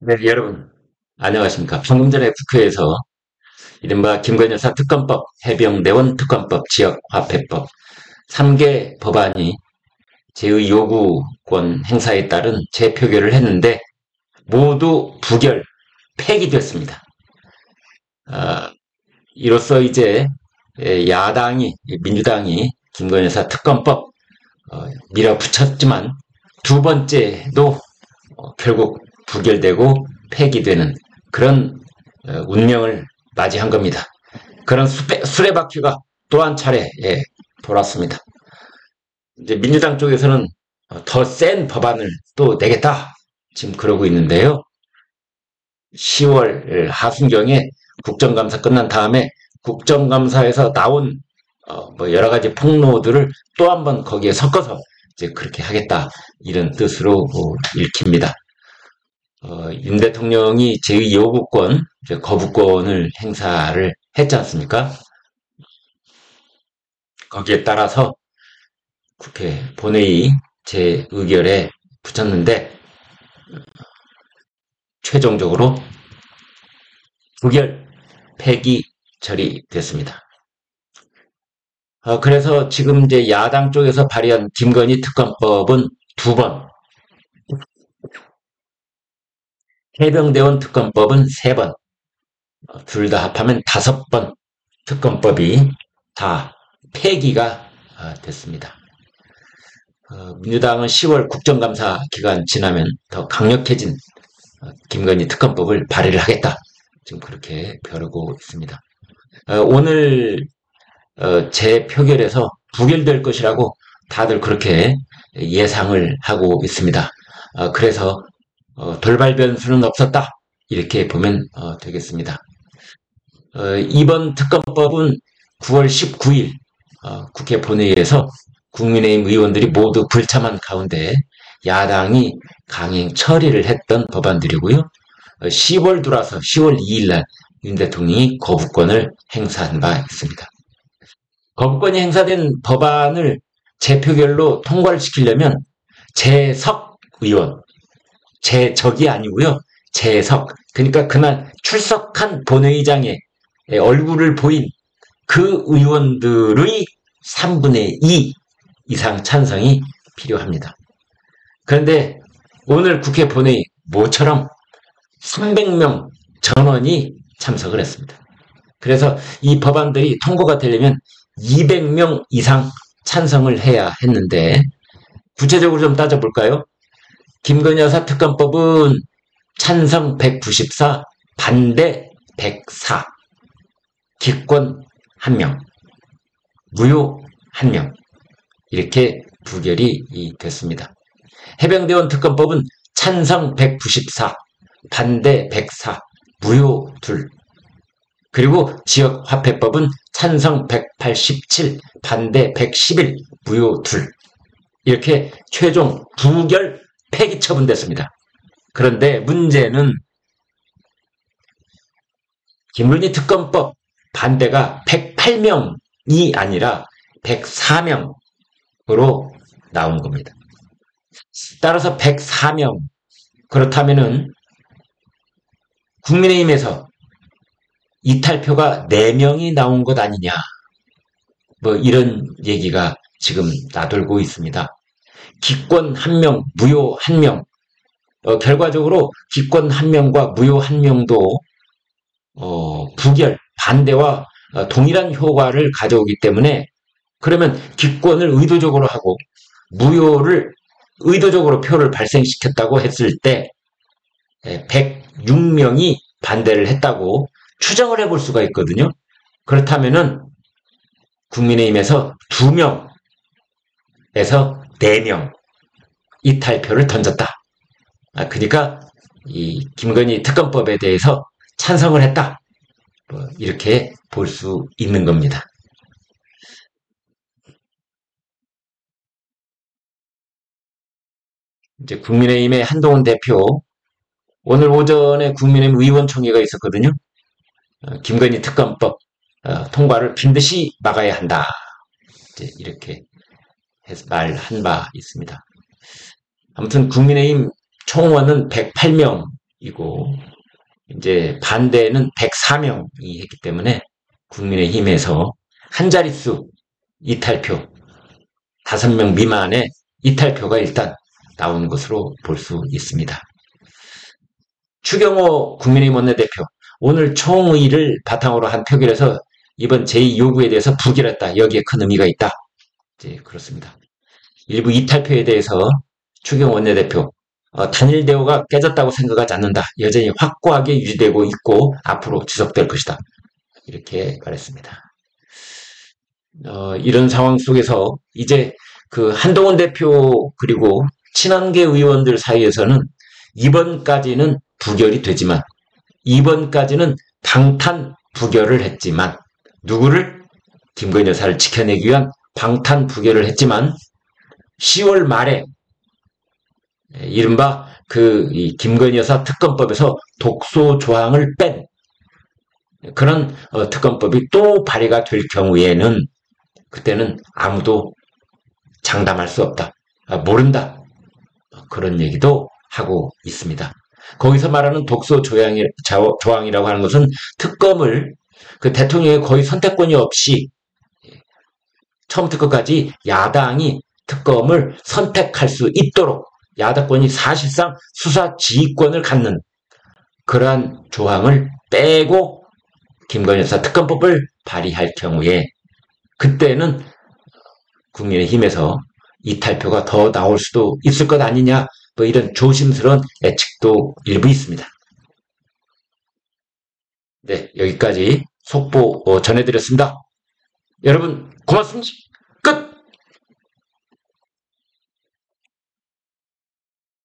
네, 여러분, 안녕하십니까. 방금 전에 국회에서 이른바 김건희 여사 특검법, 해병대원 특검법, 지역화폐법 3개 법안이 제의 요구권 행사에 따른 재표결을 했는데 모두 부결, 폐기됐습니다. 어, 이로써 이제 야당이, 민주당이 김건희 여사 특검법 어, 밀어붙였지만 두 번째도 어, 결국 부결되고 폐기되는 그런 어, 운명을 맞이한 겁니다. 그런 수레, 바퀴가 또 한 차례 예, 돌았습니다. 이제 민주당 쪽에서는 더 센 법안을 또 내겠다 지금 그러고 있는데요. 10월 하순경에 국정감사 끝난 다음에 국정감사에서 나온 어, 뭐 여러 가지 폭로들을 또 한 번 거기에 섞어서 이제 그렇게 하겠다 이런 뜻으로 어, 읽힙니다. 어, 윤 대통령이 제2 요구권, 거부권을 행사를 했지 않습니까? 거기에 따라서 국회 본회의 제 의결에 붙였는데 최종적으로 부결 폐기 처리됐습니다. 어, 그래서 지금 이제 야당 쪽에서 발의한 김건희 특검법은 두 번, 해병대원 특검법은 세 번, 어, 둘다 합하면 다섯 번 특검법이 다 폐기가 어, 됐습니다. 어, 민주당은 10월 국정감사 기간 지나면 더 강력해진 김건희 특검법을 발의를 하겠다. 지금 그렇게 벼르고 있습니다. 오늘 재표결에서 부결될 것이라고 다들 그렇게 예상을 하고 있습니다. 그래서 어, 돌발 변수는 없었다. 이렇게 보면 어, 되겠습니다. 어, 이번 특검법은 9월 19일 어, 국회 본회의에서 국민의힘 의원들이 모두 불참한 가운데 야당이 강행 처리를 했던 법안들이고요. 10월 어, 들어서 10월 2일 날 윤 대통령이 거부권을 행사한 바 있습니다. 거부권이 행사된 법안을 재표결로 통과를 시키려면 재석 의원, 제 적이 아니고요. 재석. 그러니까 그날 출석한 본회의장에 얼굴을 보인 그 의원들의 3분의 2 이상 찬성이 필요합니다. 그런데 오늘 국회 본회의 모처럼 300명 전원이 참석을 했습니다. 그래서 이 법안들이 통과가 되려면 200명 이상 찬성을 해야 했는데 구체적으로 좀 따져볼까요? 김건희 여사 특검법은 찬성 194, 반대 104, 기권 1명, 무효 1명. 이렇게 부결이 됐습니다. 해병대원 특검법은 찬성 194, 반대 104, 무효 2 그리고 지역화폐법은 찬성 187, 반대 111, 무효 2 이렇게 최종 부결 폐기 처분됐습니다. 그런데 문제는 김건희 특검법 반대가 108명이 아니라 104명으로 나온 겁니다. 따라서 104명 그렇다면은 국민의힘에서 이탈표가 4명이 나온 것 아니냐 뭐 이런 얘기가 지금 나돌고 있습니다. 기권 한 명, 무효 한 명. 어, 결과적으로 기권 한 명과 무효 한 명도 어, 부결, 반대와 어, 동일한 효과를 가져오기 때문에 그러면 기권을 의도적으로 하고 무효를 의도적으로 표를 발생시켰다고 했을 때 106명이 반대를 했다고 추정을 해볼 수가 있거든요. 그렇다면은 국민의힘에서 2명에서 4명 이탈표를 던졌다. 아, 그러니까 이 김건희 특검법에 대해서 찬성을 했다. 뭐 이렇게 볼 수 있는 겁니다. 이제 국민의힘의 한동훈 대표 오늘 오전에 국민의힘 의원총회가 있었거든요. 어, 김건희 특검법 어, 통과를 빈듯이 막아야 한다. 이렇게 말한 바 있습니다. 아무튼 국민의힘 총원은 108명 이고 이제 반대는 104명이 했기 때문에 국민의힘에서 한 자릿수 이탈표 5명 미만의 이탈표가 일단 나오는 것으로 볼 수 있습니다. 추경호 국민의힘 원내대표 오늘 총의를 바탕으로 한 표결에서 이번 제2 요구에 대해서 부결했다. 여기에 큰 의미가 있다. 이제 그렇습니다. 일부 이탈표에 대해서 추경 원내대표 어, 단일 대우가 깨졌다고 생각하지 않는다. 여전히 확고하게 유지되고 있고 앞으로 지속될 것이다. 이렇게 말했습니다. 어, 이런 상황 속에서 이제 그 한동훈 대표 그리고 친한계 의원들 사이에서는 이번까지는 부결이 되지만 이번까지는 방탄 부결을 했지만 누구를 김건희 여사를 지켜내기 위한 방탄 부결을 했지만 10월 말에 이른바 그 김건희 여사 특검법에서 독소 조항을 뺀 그런 어, 특검법이 또 발의가 될 경우에는 그때는 아무도 장담할 수 없다. 아, 모른다. 그런 얘기도 하고 있습니다. 거기서 말하는 독소 조항이, 조항이라고 하는 것은 특검을 그 대통령의 거의 선택권이 없이 처음부터 끝까지 야당이 특검을 선택할 수 있도록 야당권이 사실상 수사 지휘권을 갖는 그러한 조항을 빼고 김건희 여사 특검법을 발의할 경우에 그때는 국민의힘에서 이탈표가 더 나올 수도 있을 것 아니냐 뭐 이런 조심스러운 예측도 일부 있습니다. 네, 여기까지 속보 어, 전해드렸습니다. 여러분 고맙습니다.